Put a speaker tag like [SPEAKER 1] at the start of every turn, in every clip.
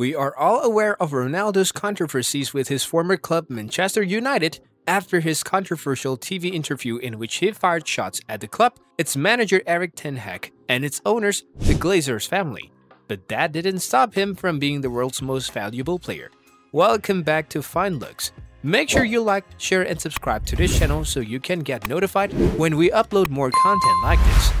[SPEAKER 1] We are all aware of Ronaldo's controversies with his former club Manchester United after his controversial TV interview in which he fired shots at the club, its manager Erik Ten Hag, and its owners, the Glazers family. But that didn't stop him from being the world's most valuable player. Welcome back to Fine Luxe. Make sure you like, share, and subscribe to this channel so you can get notified when we upload more content like this.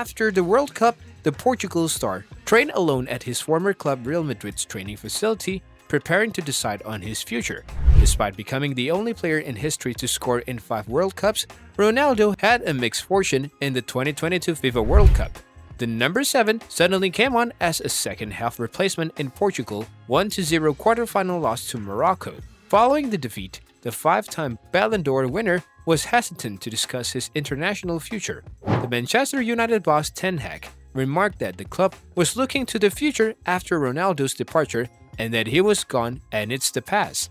[SPEAKER 1] After the World Cup, the Portugal star trained alone at his former club Real Madrid's training facility, preparing to decide on his future. Despite becoming the only player in history to score in five World Cups, Ronaldo had a mixed fortune in the 2022 FIFA World Cup. The number 7 suddenly came on as a second-half replacement in Portugal 1-0 quarterfinal loss to Morocco. Following the defeat, the five-time Ballon d'Or winner was hesitant to discuss his international future. The Manchester United boss Ten Hag remarked that the club was looking to the future after Ronaldo's departure and that he was gone and it's the past.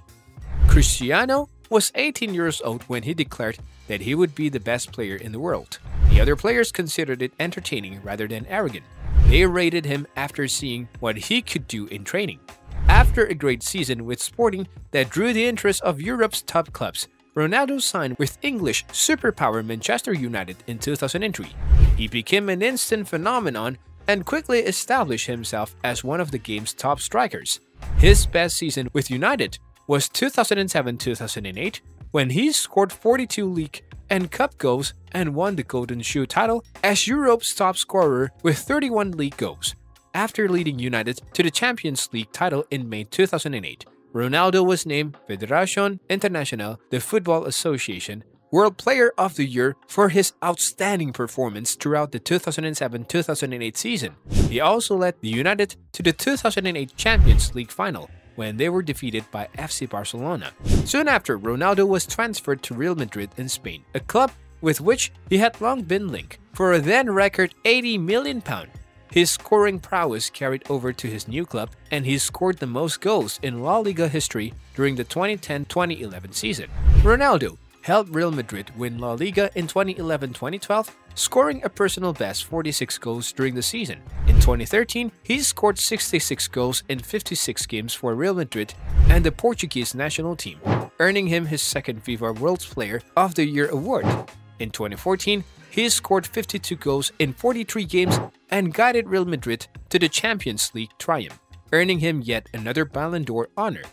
[SPEAKER 1] Cristiano was 18 years old when he declared that he would be the best player in the world. The other players considered it entertaining rather than arrogant. They rated him after seeing what he could do in training. After a great season with Sporting that drew the interest of Europe's top clubs, Ronaldo signed with English superpower Manchester United in 2003. He became an instant phenomenon and quickly established himself as one of the game's top strikers. His best season with United was 2007-2008 when he scored 42 league and cup goals and won the Golden Shoe title as Europe's top scorer with 31 league goals. After leading United to the Champions League title in May 2008, Ronaldo was named Federación Internacional de Football Association World Player of the Year for his outstanding performance throughout the 2007-2008 season. He also led the United to the 2008 Champions League final when they were defeated by FC Barcelona. Soon after, Ronaldo was transferred to Real Madrid in Spain, a club with which he had long been linked, for a then record 80 million pound. His scoring prowess carried over to his new club, and he scored the most goals in La Liga history during the 2010-2011 season. Ronaldo helped Real Madrid win La Liga in 2011-2012, scoring a personal best 46 goals during the season. In 2013, he scored 66 goals in 56 games for Real Madrid and the Portuguese national team, earning him his second FIFA World Player of the Year award. In 2014, he scored 52 goals in 43 games and guided Real Madrid to the Champions League triumph, earning him yet another Ballon d'Or honor.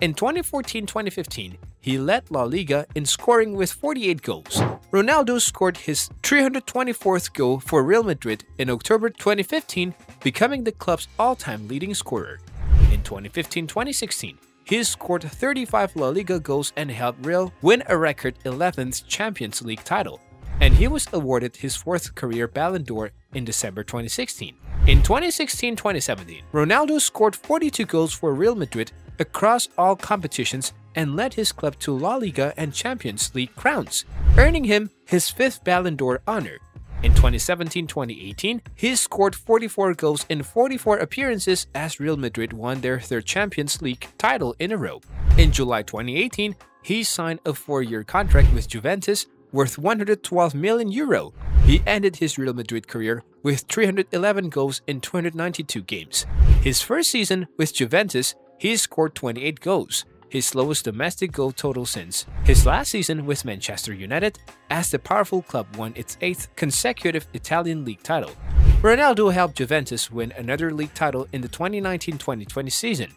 [SPEAKER 1] In 2014-2015, he led La Liga in scoring with 48 goals. Ronaldo scored his 324th goal for Real Madrid in October 2015, becoming the club's all-time leading scorer. In 2015-2016, he scored 35 La Liga goals and helped Real win a record 11th Champions League title, and he was awarded his fourth career Ballon d'Or in December 2016. In 2016-2017, Ronaldo scored 42 goals for Real Madrid across all competitions and led his club to La Liga and Champions League crowns, earning him his fifth Ballon d'Or honor. In 2017-2018, he scored 44 goals in 44 appearances as Real Madrid won their third Champions League title in a row. In July 2018, he signed a four-year contract with Juventus worth 112 million euro. He ended his Real Madrid career with 311 goals in 292 games. His first season with Juventus, he scored 28 goals, his lowest domestic goal total since his last season with Manchester United, as the powerful club won its eighth consecutive Italian league title. Ronaldo helped Juventus win another league title in the 2019-2020 season,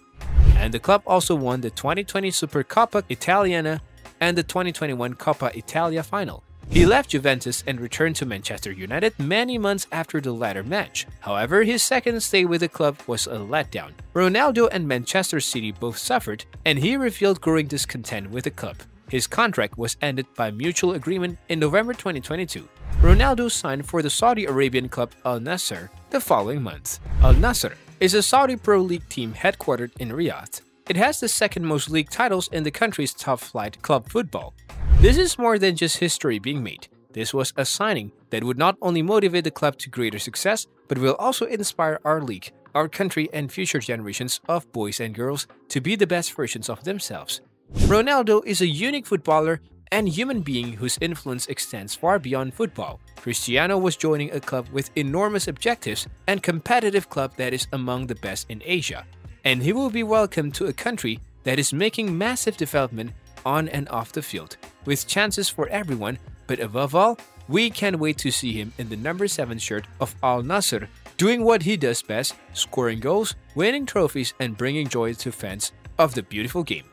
[SPEAKER 1] and the club also won the 2020 Supercoppa Italiana and the 2021 Coppa Italia final. He left Juventus and returned to Manchester United many months after the latter match. However, his second stay with the club was a letdown. Ronaldo and Manchester City both suffered, and he revealed growing discontent with the club. His contract was ended by mutual agreement in November 2022. Ronaldo signed for the Saudi Arabian club Al Nassr the following month. Al Nassr is a Saudi Pro League team headquartered in Riyadh. It has the second most league titles in the country's top-flight club football. This is more than just history being made. This was a signing that would not only motivate the club to greater success, but will also inspire our league, our country and future generations of boys and girls to be the best versions of themselves. Ronaldo is a unique footballer and human being whose influence extends far beyond football. Cristiano was joining a club with enormous objectives and competitive club that is among the best in Asia. And he will be welcomed to a country that is making massive development on and off the field, with chances for everyone, but above all, we can't wait to see him in the number 7 shirt of Al Nassr, doing what he does best, scoring goals, winning trophies and bringing joy to fans of the beautiful game.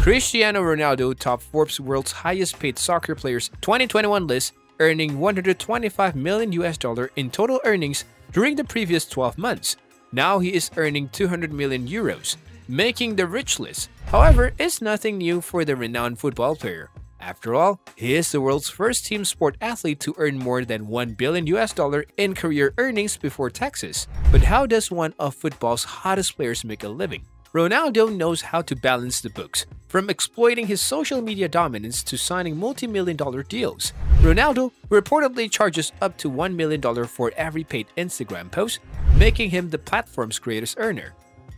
[SPEAKER 1] Cristiano Ronaldo topped Forbes World's highest paid soccer players 2021 list, earning 125 million US dollar in total earnings during the previous 12 months. Now he is earning 200 million euros, making the rich list. However, it's nothing new for the renowned football player. After all, he is the world's first team sport athlete to earn more than 1 billion US dollar in career earnings before taxes. But how does one of football's hottest players make a living? Ronaldo knows how to balance the books, from exploiting his social media dominance to signing multi-million dollar deals. Ronaldo reportedly charges up to $1 million for every paid Instagram post, making him the platform's greatest earner.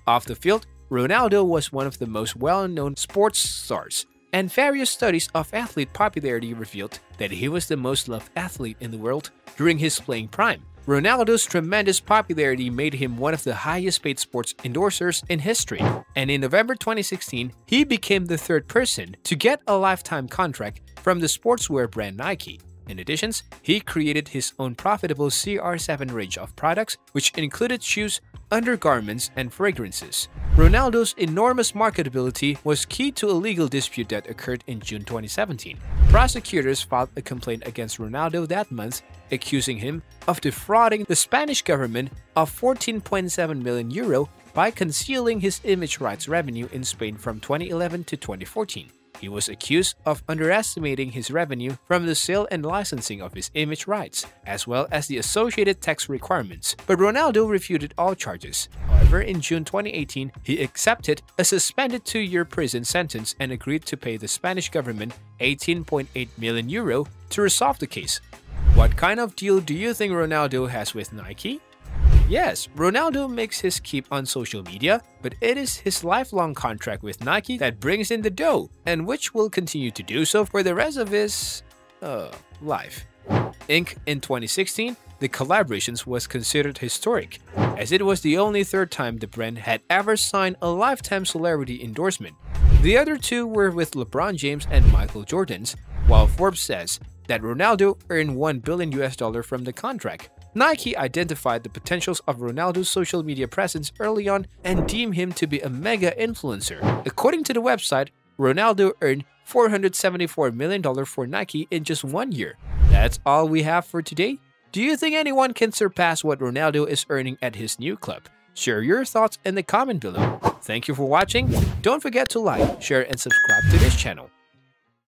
[SPEAKER 1] Off the field, Ronaldo was one of the most well-known sports stars, and various studies of athlete popularity revealed that he was the most loved athlete in the world during his playing prime. Ronaldo's tremendous popularity made him one of the highest paid sports endorsers in history, and in November 2016, he became the third person to get a lifetime contract from the sportswear brand Nike. In addition, he created his own profitable CR7 range of products, which included shoes, undergarments, and fragrances. Ronaldo's enormous marketability was key to a legal dispute that occurred in June 2017. Prosecutors filed a complaint against Ronaldo that month, accusing him of defrauding the Spanish government of 14.7 million euro by concealing his image rights revenue in Spain from 2011 to 2014. He was accused of underestimating his revenue from the sale and licensing of his image rights, as well as the associated tax requirements, but Ronaldo refuted all charges. However, in June 2018, he accepted a suspended two-year prison sentence and agreed to pay the Spanish government 18.8 million euro to resolve the case. What kind of deal do you think Ronaldo has with Nike? Yes, Ronaldo makes his keep on social media, but it is his lifelong contract with Nike that brings in the dough, and which will continue to do so for the rest of his uh, life. Inc. in 2016, the collaborations was considered historic, as it was the only third time the brand had ever signed a lifetime celebrity endorsement. The other two were with LeBron James and Michael Jordan's, while Forbes says that Ronaldo earned 1 billion US dollar from the contract. Nike identified the potentials of Ronaldo's social media presence early on and deemed him to be a mega influencer. According to the website, Ronaldo earned $474 million for Nike in just one year. That's all we have for today. Do you think anyone can surpass what Ronaldo is earning at his new club? Share your thoughts in the comment below. Thank you for watching. Don't forget to like, share, and subscribe to this channel.